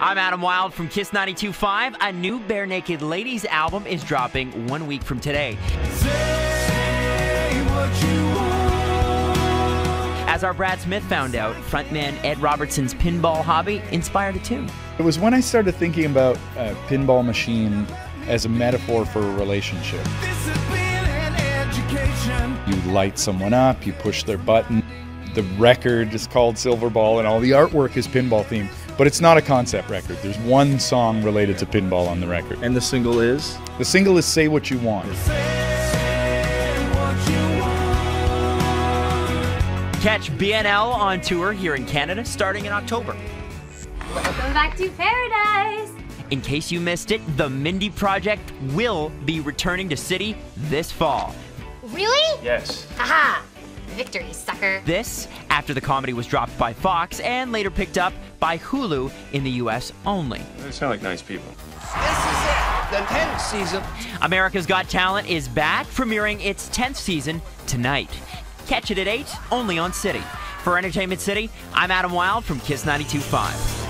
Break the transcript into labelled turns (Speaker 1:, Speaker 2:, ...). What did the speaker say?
Speaker 1: I'm Adam Wylde from Kiss 92.5. A new Barenaked Ladies album is dropping one week from today. As our Brad Smith found out, frontman Ed Robertson's pinball hobby inspired a tune.
Speaker 2: It was when I started thinking about a pinball machine as a metaphor for a relationship. You light someone up, you push their button. The record is called Silverball, and all the artwork is pinball themed. But it's not a concept record. There's one song related to pinball on the record.
Speaker 3: And the single is?
Speaker 2: The single is Say What You Want.
Speaker 1: Catch BNL on tour here in Canada starting in October.
Speaker 4: Welcome back to paradise.
Speaker 1: In case you missed it, the Mindy Project will be returning to City this fall.
Speaker 4: Really?
Speaker 3: Yes.
Speaker 4: Haha. Victory, sucker.
Speaker 1: This after the comedy was dropped by Fox and later picked up by Hulu in the US only.
Speaker 3: They sound like nice people.
Speaker 5: This is it, the 10th season.
Speaker 1: America's Got Talent is back, premiering its 10th season tonight. Catch it at 8, only on City. For Entertainment City, I'm Adam Wylde from Kiss 92.5.